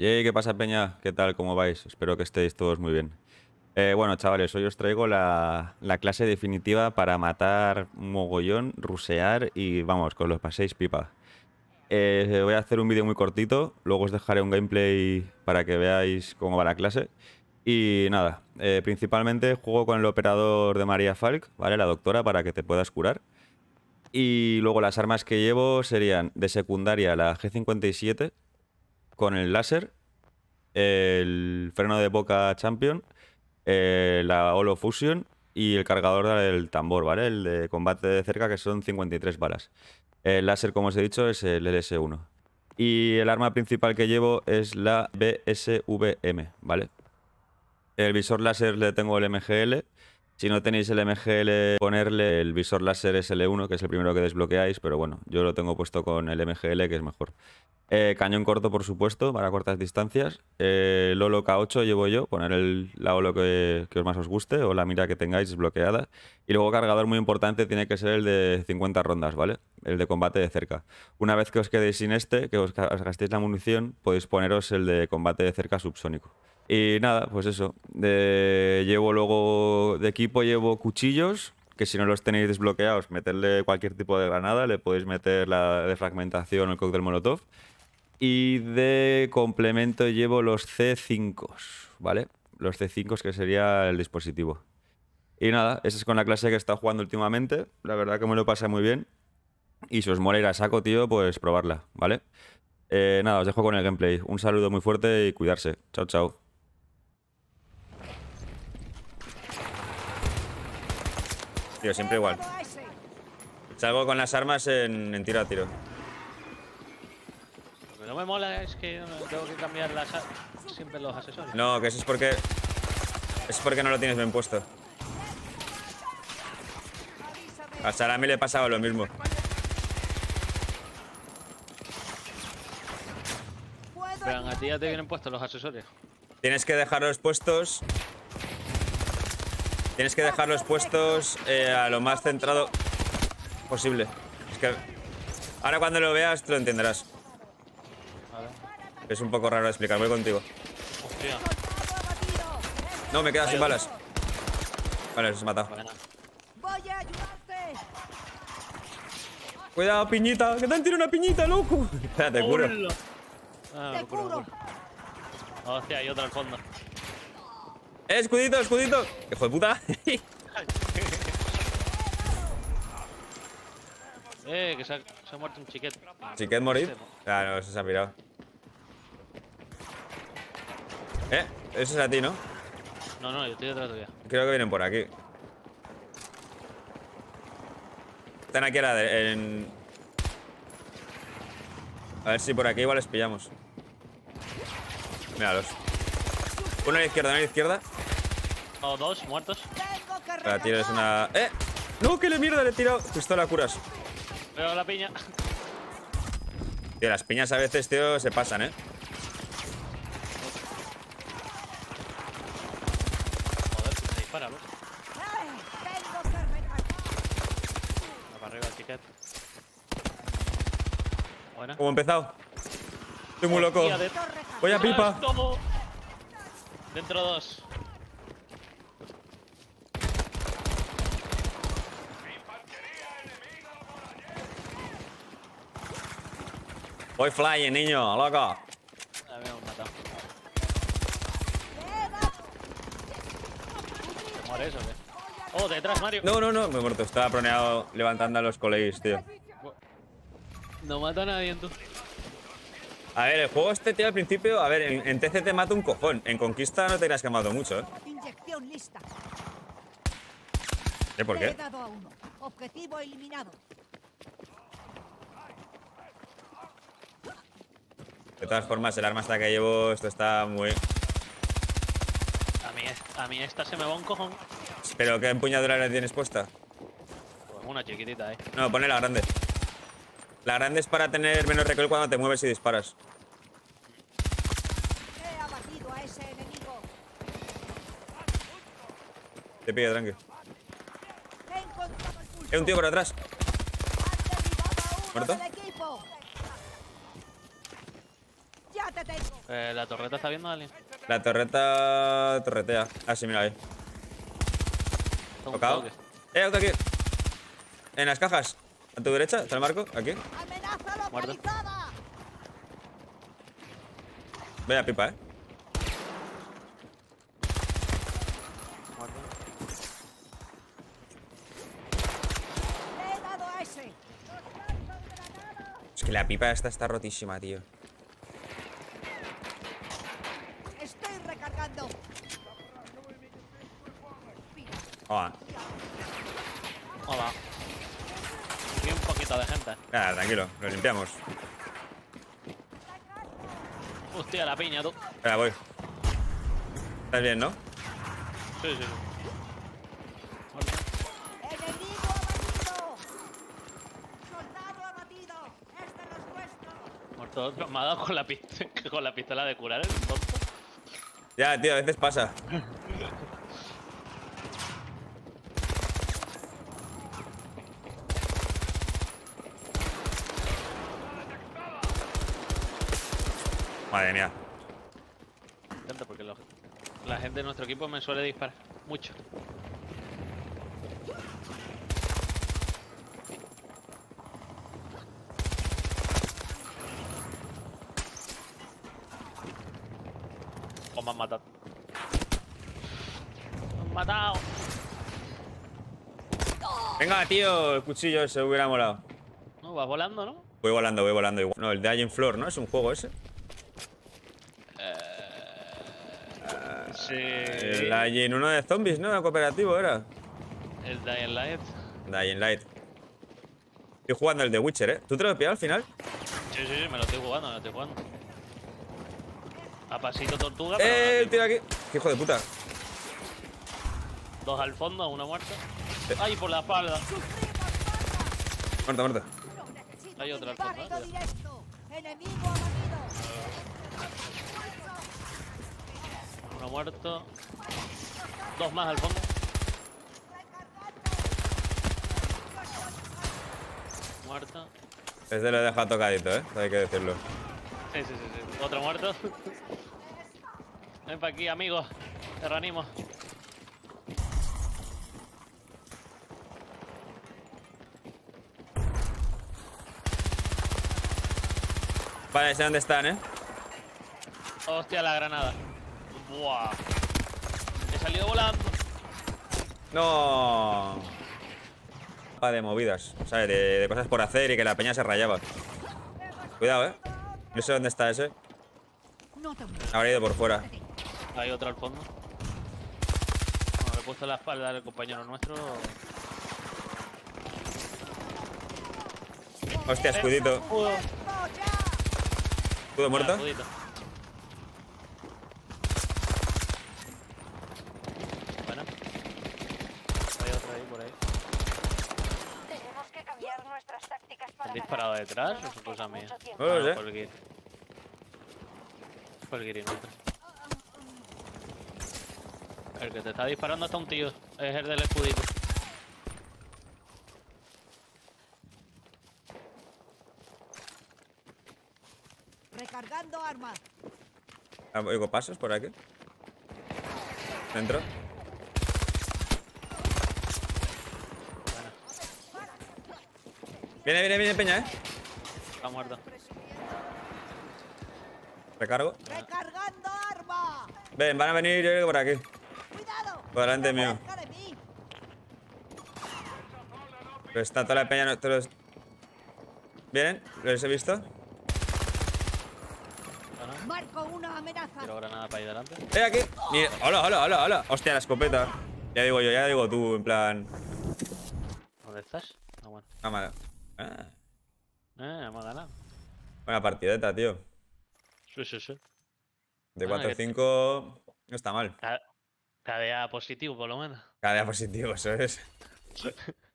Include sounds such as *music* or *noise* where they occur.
Yey, ¿qué pasa, Peña? ¿Qué tal? ¿Cómo vais? Espero que estéis todos muy bien. Eh, bueno, chavales, hoy os traigo la, la clase definitiva para matar mogollón, rusear y vamos, con los paséis pipa. Eh, voy a hacer un vídeo muy cortito, luego os dejaré un gameplay para que veáis cómo va la clase. Y nada, eh, principalmente juego con el operador de María Falk, ¿vale? La doctora, para que te puedas curar. Y luego las armas que llevo serían de secundaria la G57 con el láser, el freno de boca Champion, eh, la Holo Fusion y el cargador del tambor, ¿vale? El de combate de cerca que son 53 balas. El láser, como os he dicho, es el LS1. Y el arma principal que llevo es la BSVM, ¿vale? El visor láser le tengo el MGL. Si no tenéis el MGL, ponerle el visor láser SL1, que es el primero que desbloqueáis, pero bueno, yo lo tengo puesto con el MGL, que es mejor. Eh, cañón corto, por supuesto, para cortas distancias. Eh, Lolo K8 llevo yo, poner el, la Olo que, que, más os guste o la mira que tengáis desbloqueada. Y luego cargador muy importante tiene que ser el de 50 rondas, ¿vale? El de combate de cerca. Una vez que os quedéis sin este, que os, os gastéis la munición, podéis poneros el de combate de cerca subsónico. Y nada, pues eso. Llevo luego de equipo, llevo cuchillos, que si no los tenéis desbloqueados, meterle cualquier tipo de granada, le podéis meter la de fragmentación o el cóctel molotov. Y de complemento llevo los C5, ¿vale? Los C5 que sería el dispositivo. Y nada, esa es con la clase que he estado jugando últimamente. La verdad que me lo pasa muy bien. Y si os mola ir a saco, tío, pues probarla, ¿vale? Eh, nada, os dejo con el gameplay. Un saludo muy fuerte y cuidarse. Chao, chao. Tío, siempre igual. Salgo con las armas en, en tiro a tiro. Lo que no me mola es que tengo que cambiar las siempre los asesores. No, que eso es porque. Es porque no lo tienes bien puesto. A Salami le pasaba lo mismo. Pero a ti ya te vienen puestos los asesores. Tienes que dejarlos puestos. Tienes que dejarlos puestos eh, a lo más centrado posible. Es que ahora cuando lo veas te lo entenderás. Vale. Es un poco raro de explicar, voy contigo. Hostia. No, me quedo sin balas. Vale, se ha matado. Voy a ayudarte. Cuidado, piñita, que te han tirado una piñita, loco. *laughs* Espérate, curo. Ah, Te lo curo, lo curo. curo. Hostia, hay otro al fondo. ¡Eh, escudito, escudito! ¡Hijo de puta! *laughs* Eh, que se ha, se ha muerto un chiquete. ¿Chiquet morir? Claro, eso se ha pirado. Eh, eso es a ti, ¿no? No, no, yo estoy detrás tuya. Creo que vienen por aquí. Están aquí a la de, en... A ver si por aquí igual les pillamos. Míralos. Uno a la izquierda, uno a la izquierda. Oh, dos muertos. Para tienes una... ¡Eh! ¡No, que le mierda! Le he tirado pistola curas. Pero la piña. Tío, las piñas a veces, tío, se pasan, ¿eh? Joder, pues se dispara. Va para arriba el chiquete. Buena. ¿Cómo he empezado? Estoy muy loco. Voy a pipa. Dentro dos. Voy flying, niño, loco. Me hemos matado. ¿Te mueres o qué? Oh, detrás, Mario. No, no, no, me he muerto. Estaba proneado levantando a los colegas, tío. No mata a nadie, tú. A ver, el juego este, tío, al principio, a ver, en, en TC te mata un cojón. En Conquista no te creas que ha matado mucho, ¿eh? Inyección lista. ¿Eh? ¿Por he qué? dado a uno. Objetivo eliminado. De todas formas, el arma hasta que llevo, esto está muy... A mí, a mí esta se me va un cojón. ¿Pero qué empuñadura le tienes puesta? Pues una chiquitita, eh. No, ponle la grande. La grande es para tener menos recoil cuando te mueves y disparas. He abatido a ese enemigo. Te pillo, tranqui. Eh, un tío por atrás. ¿Muerto? Ya te tengo. Eh, ¿La torreta está viendo a alguien? La torreta torretea. Ah, sí, mira ahí. Tocado. Eh, otro aquí. En las cajas. A tu derecha, está el marco. Aquí. Amenaza Muerto. localizada. Vaya pipa, eh. Muerto. Le he dado a ese. Es que la pipa esta está rotísima, tío. Estoy recargando. Ah, Hola. De gente. nada, tranquilo, lo limpiamos. Hostia, la piña, tú. Espera, voy. ¿Estás bien, no? Sí, sí, sí. Muerto. Enemigo abatido. Soldado abatido. Este no es nuestro. Muerto otro. Me ha dado con la, *laughs* con la pistola de curar el tonto. Ya, tío, a veces pasa. Madre mía. Encanta porque la gente de nuestro equipo me suele disparar. Mucho. O me han matado. Me han matado. Venga, tío, el cuchillo se hubiera molado. No, vas volando, ¿no? Voy volando, voy volando igual. No, el de Dying Floor, ¿no? Es un juego ese. Sí. El Dying uno de zombies, ¿no? El cooperativo era. El Dying Light. Dying Light. Estoy jugando el de Witcher, ¿eh? ¿Tú te lo has pillado al final? Sí, sí, sí, me lo estoy jugando, me lo estoy jugando. A pasito tortuga, pero ¡Eh! El tío aquí. ¡Qué hijo de puta! dos al fondo, uno muerto. Eh. ¡Ay, por la espalda! Muerto, muerto. No necesito Hay otra impacto zona, ya. directo. Enemigo abatido. Uno muerto. Dos más al fondo. Muerto. Este lo he dejado tocadito, ¿eh? Hay que decirlo. Sí, sí, sí, sí. Otro muerto. Ven para aquí, amigo. Te reanimo. Vale, sé dónde están, ¿eh? Hostia, la granada. Buah. He salido volando. No. De movidas, ¿sabes? De, de cosas por hacer y que la peña se rayaba. Cuidado, ¿eh? No sé dónde está ese. Habrá ido por fuera. Hay otro al fondo. Bueno, le he puesto la espalda al compañero nuestro. Hostia, escudito. ¿Escudo muerto? Escudito. Bueno. Hay otro ahí por ahí. Tenemos que cambiar nuestras tácticas para ¿Han ganar. disparado detrás o es cosa mía? No lo sé. Por el guiri. Por el guiri, nuestro. El que te está disparando está un tío. Es el del escudito. Recargando arma. Ah, Oigo pasos por aquí. Dentro. Viene, viene, viene Peña, ¿eh? Está muerto. Recargo. Recargando arma. Ven, van a venir yo creo por aquí. Cuidado. Por delante mío. Cerca de mí. Pero está toda la peña. no- todos los- ¿Vienen? ¿Los he visto? Marco una amenaza. tiro granada para ahí delante. ¡Eh, aquí! Mira, hola, hola, hola, hola. Hostia, la escopeta. Ya digo yo, ya digo tú, en plan. ¿Dónde estás? Ah, bueno. Ah, vale. Ah, Eh, hemos ganado. buena partideta, tío. Sí, sí, sí. De Ah, 4 que- 5 no está mal. Ca- KDA positivo, por lo menos. Cada día positivo, eso es. *laughs*